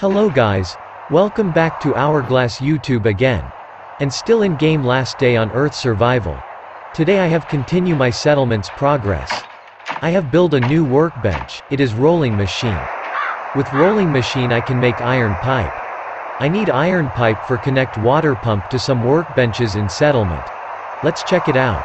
Hello guys, welcome back to Hourglass YouTube again. And still in game last day on Earth survival. Today I have continue my settlements progress. I have built a new workbench, it is rolling machine. With rolling machine I can make iron pipe. I need iron pipe for connect water pump to some workbenches in settlement. Let's check it out.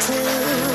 to